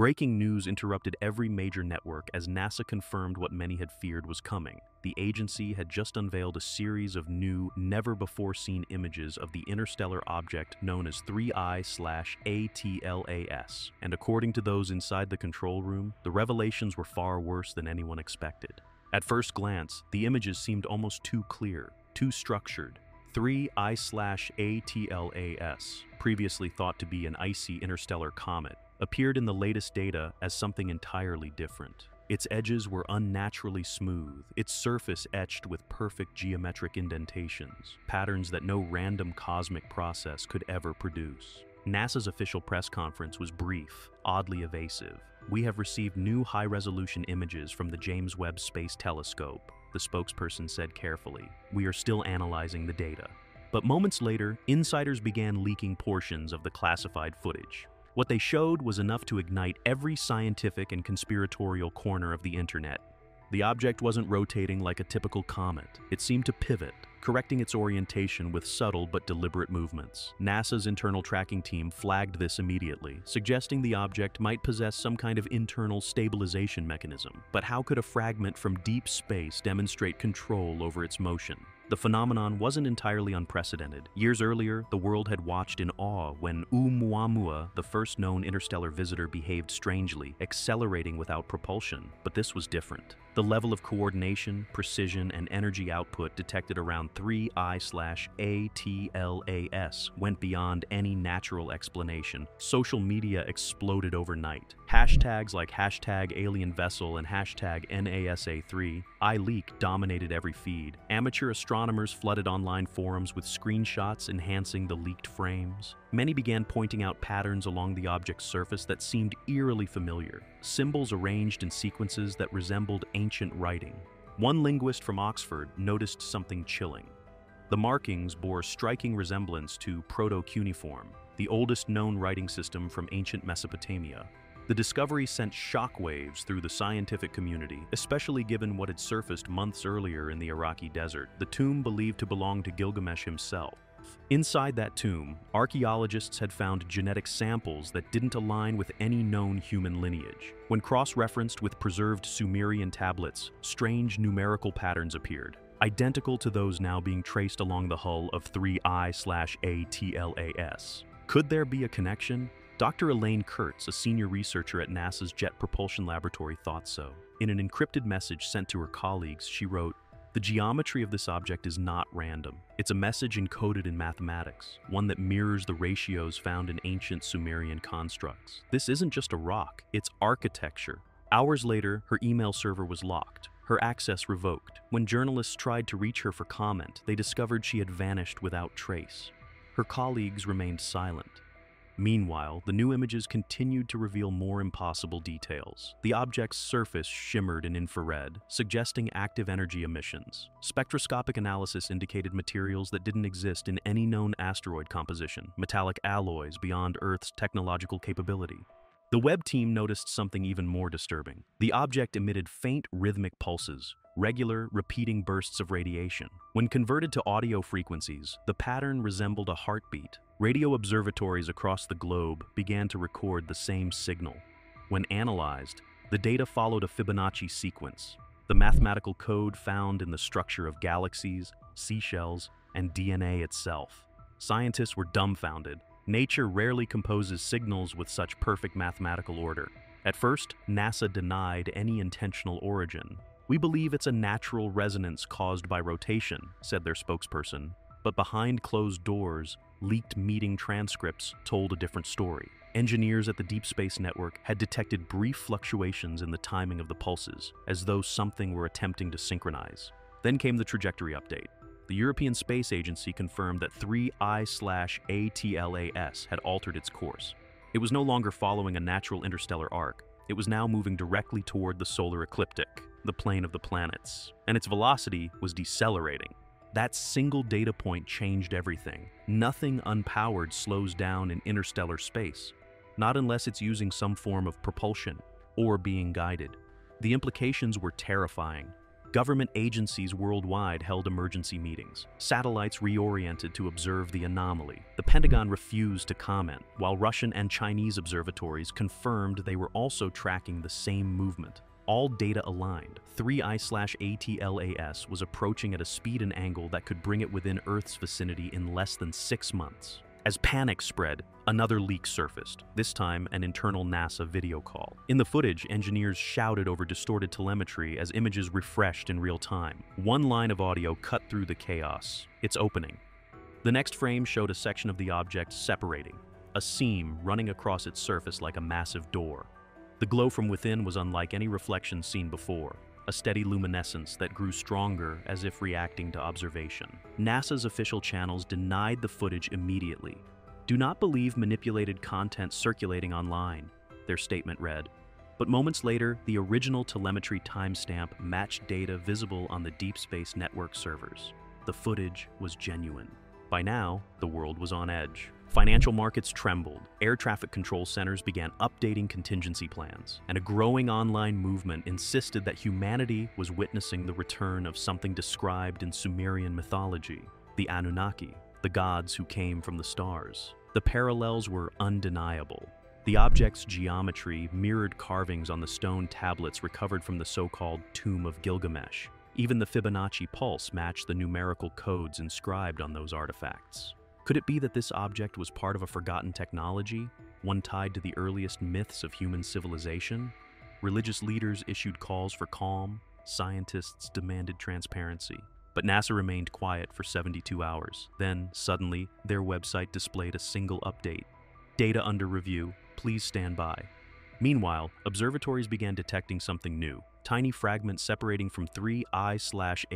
Breaking news interrupted every major network as NASA confirmed what many had feared was coming. The agency had just unveiled a series of new, never-before-seen images of the interstellar object known as 3I-ATLAS, and according to those inside the control room, the revelations were far worse than anyone expected. At first glance, the images seemed almost too clear, too structured. 3I-ATLAS, previously thought to be an icy interstellar comet, appeared in the latest data as something entirely different. Its edges were unnaturally smooth, its surface etched with perfect geometric indentations, patterns that no random cosmic process could ever produce. NASA's official press conference was brief, oddly evasive. We have received new high-resolution images from the James Webb Space Telescope, the spokesperson said carefully. We are still analyzing the data. But moments later, insiders began leaking portions of the classified footage. What they showed was enough to ignite every scientific and conspiratorial corner of the internet. The object wasn't rotating like a typical comet. It seemed to pivot, correcting its orientation with subtle but deliberate movements. NASA's internal tracking team flagged this immediately, suggesting the object might possess some kind of internal stabilization mechanism. But how could a fragment from deep space demonstrate control over its motion? The phenomenon wasn't entirely unprecedented. Years earlier, the world had watched in awe when Oumuamua, the first known interstellar visitor, behaved strangely, accelerating without propulsion. But this was different. The level of coordination, precision, and energy output detected around 3I-ATLAS went beyond any natural explanation. Social media exploded overnight. Hashtags like hashtag alien vessel and hashtag NASA3, iLeak dominated every feed. Amateur astronomers flooded online forums with screenshots enhancing the leaked frames. Many began pointing out patterns along the object's surface that seemed eerily familiar, symbols arranged in sequences that resembled ancient writing. One linguist from Oxford noticed something chilling. The markings bore striking resemblance to Proto-Cuneiform, the oldest known writing system from ancient Mesopotamia. The discovery sent shockwaves through the scientific community, especially given what had surfaced months earlier in the Iraqi desert, the tomb believed to belong to Gilgamesh himself. Inside that tomb, archaeologists had found genetic samples that didn't align with any known human lineage. When cross-referenced with preserved Sumerian tablets, strange numerical patterns appeared, identical to those now being traced along the hull of 3I-ATLAS. Could there be a connection? Dr. Elaine Kurtz, a senior researcher at NASA's Jet Propulsion Laboratory, thought so. In an encrypted message sent to her colleagues, she wrote, the geometry of this object is not random. It's a message encoded in mathematics, one that mirrors the ratios found in ancient Sumerian constructs. This isn't just a rock, it's architecture. Hours later, her email server was locked, her access revoked. When journalists tried to reach her for comment, they discovered she had vanished without trace. Her colleagues remained silent. Meanwhile, the new images continued to reveal more impossible details. The object's surface shimmered in infrared, suggesting active energy emissions. Spectroscopic analysis indicated materials that didn't exist in any known asteroid composition, metallic alloys beyond Earth's technological capability. The Webb team noticed something even more disturbing. The object emitted faint rhythmic pulses, regular, repeating bursts of radiation. When converted to audio frequencies, the pattern resembled a heartbeat. Radio observatories across the globe began to record the same signal. When analyzed, the data followed a Fibonacci sequence, the mathematical code found in the structure of galaxies, seashells, and DNA itself. Scientists were dumbfounded. Nature rarely composes signals with such perfect mathematical order. At first, NASA denied any intentional origin, we believe it's a natural resonance caused by rotation, said their spokesperson. But behind closed doors, leaked meeting transcripts told a different story. Engineers at the Deep Space Network had detected brief fluctuations in the timing of the pulses, as though something were attempting to synchronize. Then came the trajectory update. The European Space Agency confirmed that 3I-ATLAS had altered its course. It was no longer following a natural interstellar arc. It was now moving directly toward the solar ecliptic the plane of the planets, and its velocity was decelerating. That single data point changed everything. Nothing unpowered slows down in interstellar space, not unless it's using some form of propulsion or being guided. The implications were terrifying. Government agencies worldwide held emergency meetings. Satellites reoriented to observe the anomaly. The Pentagon refused to comment, while Russian and Chinese observatories confirmed they were also tracking the same movement. All data aligned. 3I-ATLAS was approaching at a speed and angle that could bring it within Earth's vicinity in less than six months. As panic spread, another leak surfaced, this time an internal NASA video call. In the footage, engineers shouted over distorted telemetry as images refreshed in real time. One line of audio cut through the chaos. It's opening. The next frame showed a section of the object separating, a seam running across its surface like a massive door. The glow from within was unlike any reflection seen before a steady luminescence that grew stronger as if reacting to observation. NASA's official channels denied the footage immediately. Do not believe manipulated content circulating online, their statement read. But moments later, the original telemetry timestamp matched data visible on the Deep Space Network servers. The footage was genuine. By now, the world was on edge. Financial markets trembled, air traffic control centers began updating contingency plans, and a growing online movement insisted that humanity was witnessing the return of something described in Sumerian mythology, the Anunnaki, the gods who came from the stars. The parallels were undeniable. The object's geometry mirrored carvings on the stone tablets recovered from the so-called Tomb of Gilgamesh. Even the Fibonacci pulse matched the numerical codes inscribed on those artifacts. Could it be that this object was part of a forgotten technology, one tied to the earliest myths of human civilization? Religious leaders issued calls for calm, scientists demanded transparency. But NASA remained quiet for 72 hours. Then, suddenly, their website displayed a single update. Data under review, please stand by. Meanwhile, observatories began detecting something new, tiny fragments separating from 3I-ATLAS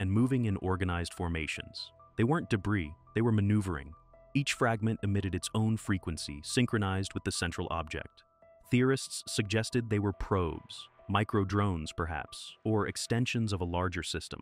and moving in organized formations. They weren't debris, they were maneuvering. Each fragment emitted its own frequency, synchronized with the central object. Theorists suggested they were probes, micro-drones perhaps, or extensions of a larger system.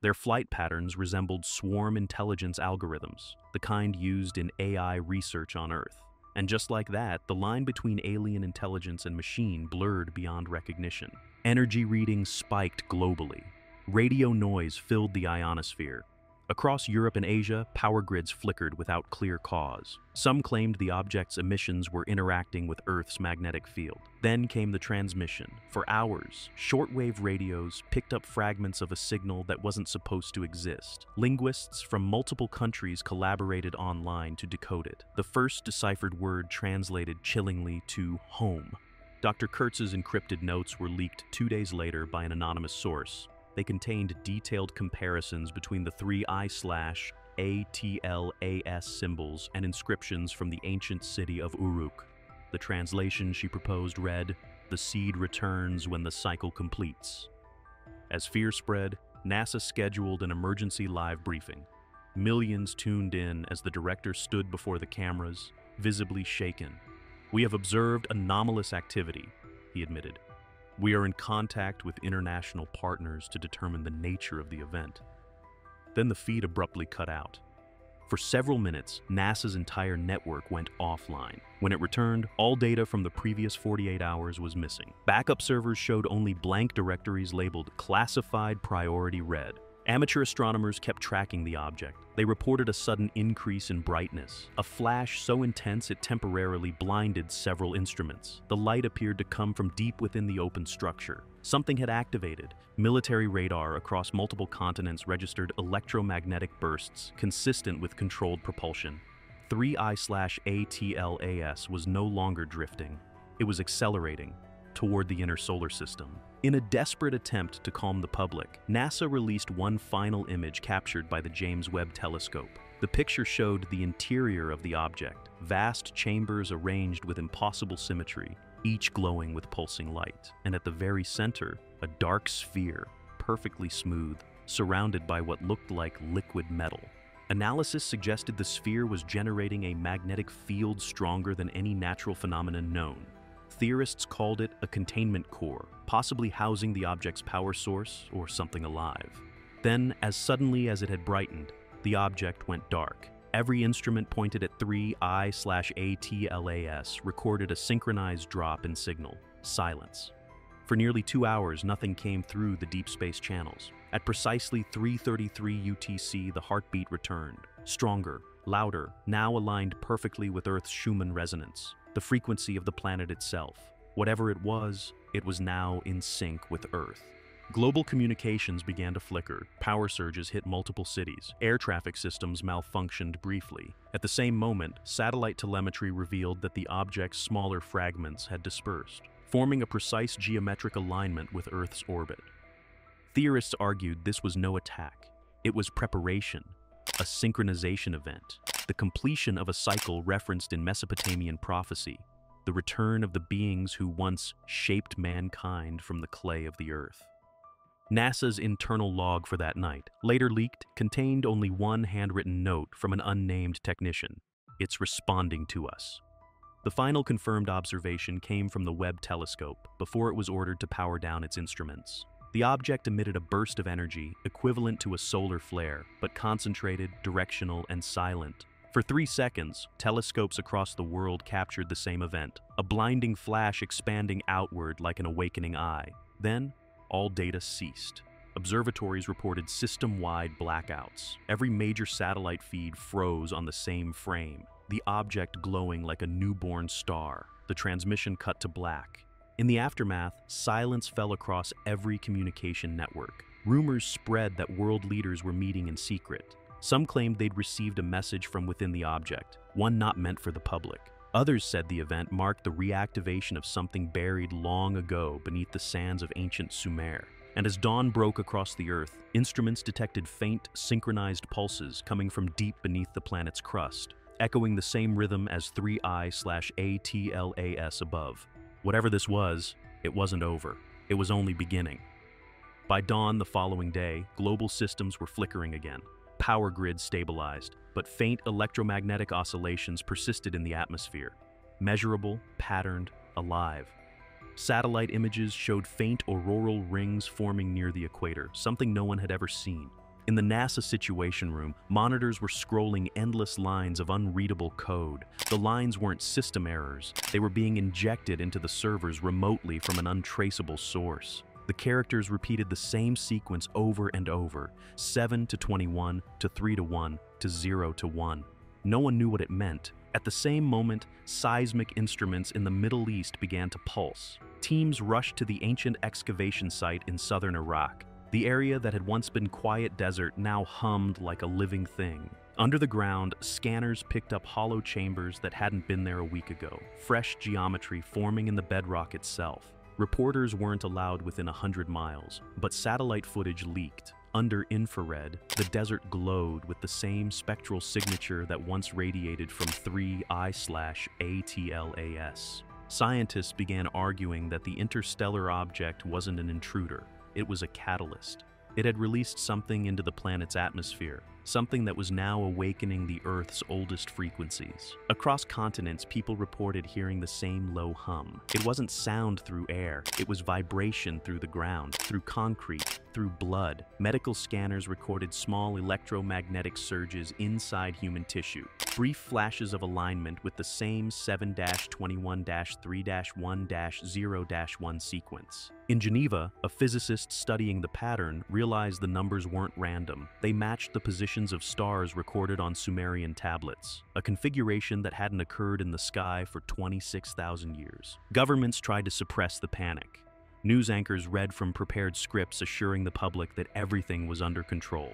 Their flight patterns resembled swarm intelligence algorithms, the kind used in AI research on Earth. And just like that, the line between alien intelligence and machine blurred beyond recognition. Energy readings spiked globally. Radio noise filled the ionosphere, Across Europe and Asia, power grids flickered without clear cause. Some claimed the object's emissions were interacting with Earth's magnetic field. Then came the transmission. For hours, shortwave radios picked up fragments of a signal that wasn't supposed to exist. Linguists from multiple countries collaborated online to decode it. The first deciphered word translated chillingly to home. Dr. Kurtz's encrypted notes were leaked two days later by an anonymous source. They contained detailed comparisons between the three I slash ATLAS symbols and inscriptions from the ancient city of Uruk. The translation she proposed read, The seed returns when the cycle completes. As fear spread, NASA scheduled an emergency live briefing. Millions tuned in as the director stood before the cameras, visibly shaken. We have observed anomalous activity, he admitted. We are in contact with international partners to determine the nature of the event. Then the feed abruptly cut out. For several minutes, NASA's entire network went offline. When it returned, all data from the previous 48 hours was missing. Backup servers showed only blank directories labeled Classified Priority Red, Amateur astronomers kept tracking the object. They reported a sudden increase in brightness, a flash so intense it temporarily blinded several instruments. The light appeared to come from deep within the open structure. Something had activated. Military radar across multiple continents registered electromagnetic bursts consistent with controlled propulsion. 3I-ATLAS was no longer drifting. It was accelerating, toward the inner solar system. In a desperate attempt to calm the public, NASA released one final image captured by the James Webb Telescope. The picture showed the interior of the object, vast chambers arranged with impossible symmetry, each glowing with pulsing light, and at the very center, a dark sphere, perfectly smooth, surrounded by what looked like liquid metal. Analysis suggested the sphere was generating a magnetic field stronger than any natural phenomenon known, Theorists called it a containment core, possibly housing the object's power source or something alive. Then, as suddenly as it had brightened, the object went dark. Every instrument pointed at 3I-ATLAS recorded a synchronized drop in signal. Silence. For nearly two hours, nothing came through the deep space channels. At precisely 3.33 UTC, the heartbeat returned. Stronger, louder, now aligned perfectly with Earth's Schumann resonance, the frequency of the planet itself. Whatever it was, it was now in sync with Earth. Global communications began to flicker, power surges hit multiple cities, air traffic systems malfunctioned briefly. At the same moment, satellite telemetry revealed that the object's smaller fragments had dispersed, forming a precise geometric alignment with Earth's orbit. Theorists argued this was no attack, it was preparation, a synchronization event, the completion of a cycle referenced in Mesopotamian prophecy, the return of the beings who once shaped mankind from the clay of the earth. NASA's internal log for that night, later leaked, contained only one handwritten note from an unnamed technician. It's responding to us. The final confirmed observation came from the Webb telescope before it was ordered to power down its instruments. The object emitted a burst of energy equivalent to a solar flare, but concentrated, directional, and silent. For three seconds, telescopes across the world captured the same event, a blinding flash expanding outward like an awakening eye. Then, all data ceased. Observatories reported system-wide blackouts. Every major satellite feed froze on the same frame, the object glowing like a newborn star. The transmission cut to black. In the aftermath, silence fell across every communication network. Rumors spread that world leaders were meeting in secret. Some claimed they'd received a message from within the object, one not meant for the public. Others said the event marked the reactivation of something buried long ago beneath the sands of ancient Sumer. And as dawn broke across the Earth, instruments detected faint, synchronized pulses coming from deep beneath the planet's crust, echoing the same rhythm as 3I slash ATLAS above. Whatever this was, it wasn't over. It was only beginning. By dawn the following day, global systems were flickering again. Power grids stabilized, but faint electromagnetic oscillations persisted in the atmosphere. Measurable, patterned, alive. Satellite images showed faint auroral rings forming near the equator, something no one had ever seen. In the NASA Situation Room, monitors were scrolling endless lines of unreadable code. The lines weren't system errors, they were being injected into the servers remotely from an untraceable source. The characters repeated the same sequence over and over 7 to 21 to 3 to 1 to 0 to 1. No one knew what it meant. At the same moment, seismic instruments in the Middle East began to pulse. Teams rushed to the ancient excavation site in southern Iraq. The area that had once been quiet desert now hummed like a living thing. Under the ground, scanners picked up hollow chambers that hadn't been there a week ago, fresh geometry forming in the bedrock itself. Reporters weren't allowed within a hundred miles, but satellite footage leaked. Under infrared, the desert glowed with the same spectral signature that once radiated from 3I/ATLAS. Scientists began arguing that the interstellar object wasn't an intruder, it was a catalyst. It had released something into the planet's atmosphere, something that was now awakening the Earth's oldest frequencies. Across continents, people reported hearing the same low hum. It wasn't sound through air, it was vibration through the ground, through concrete, through blood. Medical scanners recorded small electromagnetic surges inside human tissue, brief flashes of alignment with the same 7-21-3-1-0-1 sequence. In Geneva, a physicist studying the pattern realized the numbers weren't random. They matched the of stars recorded on Sumerian tablets, a configuration that hadn't occurred in the sky for 26,000 years. Governments tried to suppress the panic. News anchors read from prepared scripts assuring the public that everything was under control.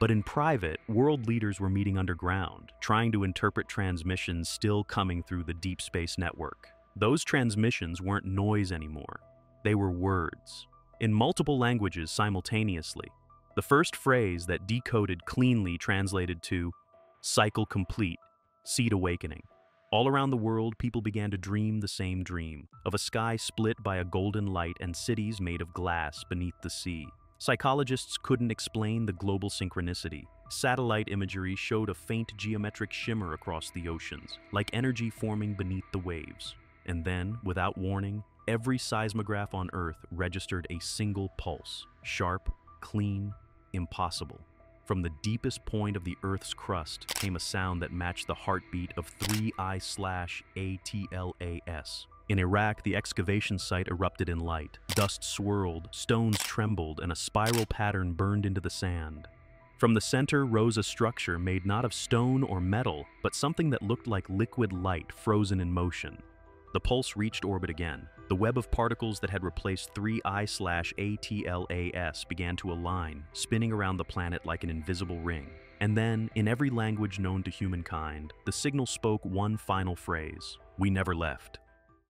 But in private, world leaders were meeting underground, trying to interpret transmissions still coming through the deep space network. Those transmissions weren't noise anymore. They were words, in multiple languages simultaneously. The first phrase that decoded cleanly translated to cycle complete, seed awakening. All around the world, people began to dream the same dream of a sky split by a golden light and cities made of glass beneath the sea. Psychologists couldn't explain the global synchronicity. Satellite imagery showed a faint geometric shimmer across the oceans, like energy forming beneath the waves. And then, without warning, Every seismograph on Earth registered a single pulse, sharp, clean, impossible. From the deepest point of the Earth's crust came a sound that matched the heartbeat of 3I slash ATLAS. In Iraq, the excavation site erupted in light. Dust swirled, stones trembled, and a spiral pattern burned into the sand. From the center rose a structure made not of stone or metal, but something that looked like liquid light frozen in motion. The pulse reached orbit again. The web of particles that had replaced three i slash A T L A S began to align, spinning around the planet like an invisible ring. And then, in every language known to humankind, the signal spoke one final phrase We never left.